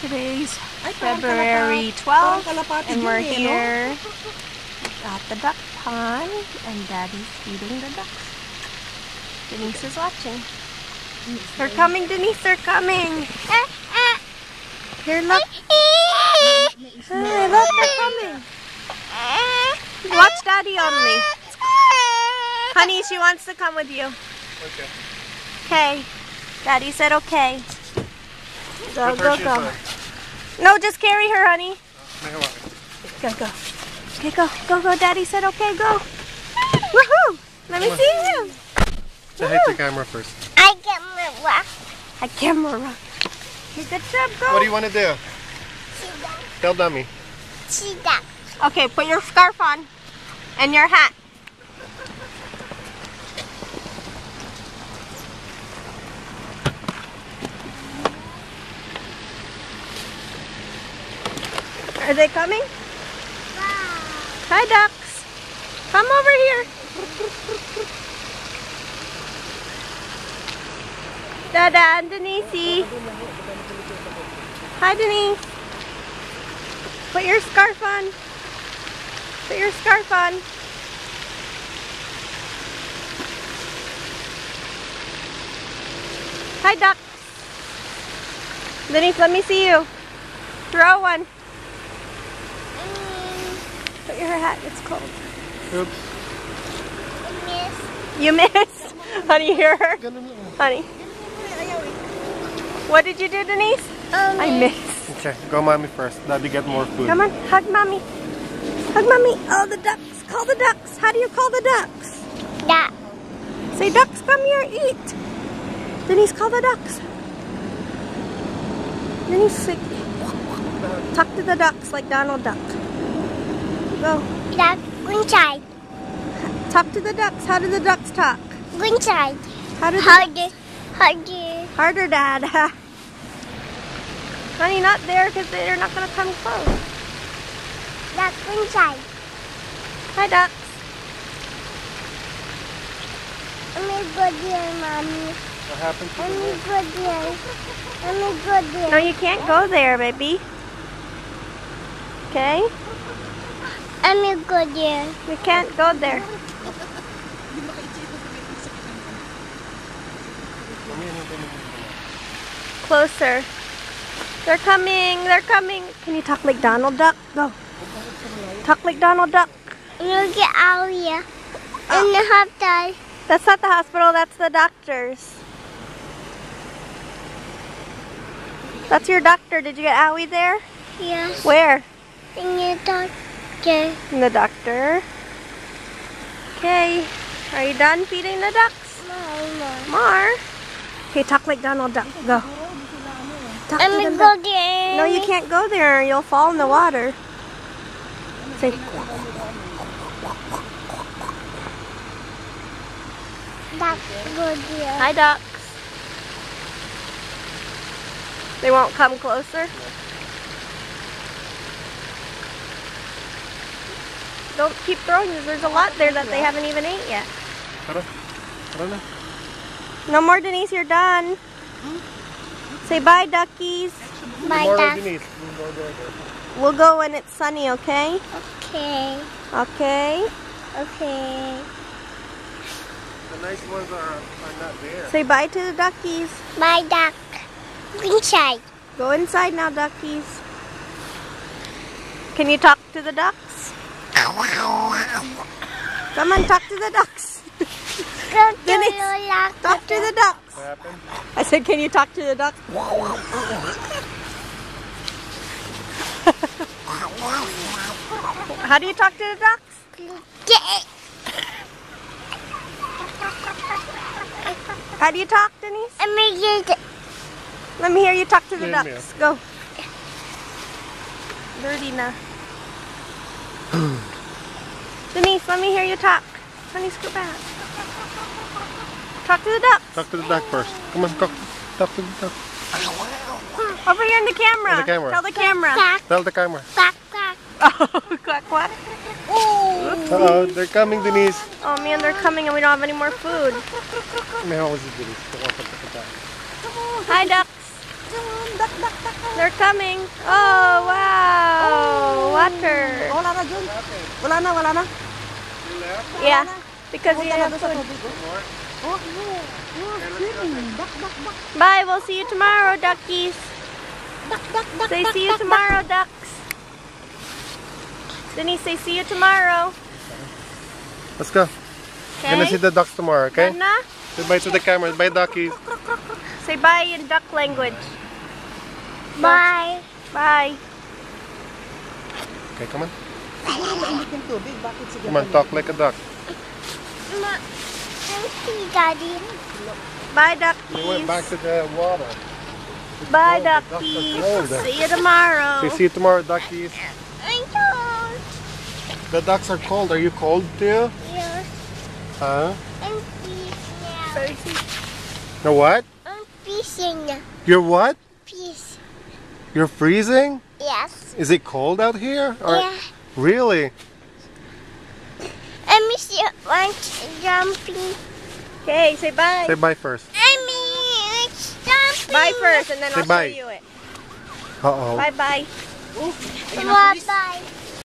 Today's February kalapat- 12th and we're eh, no? here at the duck pond and Daddy's feeding the ducks. Denise is watching. They're coming, Denise, they're coming. Here, look. Hey, look, they're coming. Watch Daddy only. Honey, she wants to come with you. Okay. Okay. Daddy said okay. Go, go, go. No, just carry her, honey. May. Go, go. Okay, go, go, go. Daddy said okay, go. Woohoo! Let me see you. Say hi to the camera first. I get my rock. A camera. Okay, good job, go. What do you want to do? Tell Dummy. Okay, put your scarf on and your hat. Are they coming? Hi, ducks. Come over here. Dada and Denise. Hi, Denise. Put your scarf on. Put your scarf on. Hi, duck. Denise, let me see you. Throw one. Put your hat. It's cold. Oops. Miss. You missed. Honey, hear her? Honey. What did you do, Denise? Um, I missed. Okay, go mommy first. Daddy get more food. Come on, hug mommy. Hug mommy. Oh, the ducks. Call the ducks. How do you call the ducks? that. Say, ducks, come here, eat. Denise, call the ducks. Denise, say, talk to the ducks like Donald Duck. Go. That inside. Talk to the ducks. How do the ducks talk? Inside. How do the Harder. Harder. Harder, Dad. Honey, not there because they're not going to come close. That inside. Hi, ducks. Let me go there, mommy. What happened to Let the me wolf? go there. Let me go No, you can't go there, baby. Okay? Let me go there. You can't go there. Mami, ano ito? Closer. They're coming. They're coming. Can you talk like Donald Duck? Go. Talk like Donald Duck. Look at out here. Oh. In the hospital. That's not the hospital. That's the doctor's. That's your doctor. Did you get Owie there? Yes. Where? In the doctor. In the doctor. Okay. Are you done feeding the ducks? Mama. More. Okay, talk like Donald Duck. Go. Talk Let to me them. go there. No, you can't go there. You'll fall in the water. Say, That's go there. hi, ducks. They won't come closer? Don't keep throwing this. There's a lot there that they haven't even ate yet. Tara. Tara na. No more, Denise. You're done. Say bye, duckies. My Tomorrow, dad. Denise. We'll go there. We'll go when it's sunny, okay? Okay. Okay. Okay. The nice ones are, are not there. Say bye to the duckies. Bye, duck. Inside. Go inside now, duckies. Can you talk to the ducks? Come on, talk to the ducks. Go Dennis, Lola. Talk to the ducks. What happened? I said, can you talk to the ducks? How do you talk to the ducks? How do you talk, Denise? Let me get it. Let me hear you talk to the Yeah, ducks. Go. Dirty na. Denise, let me hear you talk. Honey, scoot back. Talk to the ducks. Talk to the duck first. Come on, go. Talk to the duck. Hmm, over here in the camera. In the camera. Tell the camera. Quack, Tell the camera. quack, quack. Oh, quack, quack. Uh-oh, they're coming, Denise. Oh man, they're coming and we don't have any more food. May hawas si Denise. Kuha ka pa kita. Hi, ducks. Duck, duck, duck, duck. They're coming. Oh, wow. Water. Wala na dyan. Wala na, wala na. Yeah. Because you have food. tubig. oh. More? Oh, no. You're swimming. Duck, duck, duck. Bye. We'll see you tomorrow, duckies. Duck, duck, duck, Say see you tomorrow, ducks. Denise, say see you tomorrow. Let's go. We're gonna see the ducks tomorrow, okay? Anna, Say bye to the camera. Bye, duckies. say bye in duck language. Bye. Bye. Okay, come on. Mainit yung tubig. Bakit sige? Come on, talk like a duck. Ma, see, Daddy. Bye, We went back duckies. to the water. Bye, cold. The duckies. cold. See you tomorrow. Say see you tomorrow, duckies. I don't. The ducks are cold. Are you cold too? Yes. Huh? I'm fishing now. No what? I'm fishing now. You're what? Fish. You're freezing? Yes. Is it cold out here? Or Yeah. really? I miss you. Want jumping. Okay, say bye. Say bye first. I mean, it's jumping. Bye first, and then Say I'll bye. show you it. Uh oh. Bye bye. Bye bye.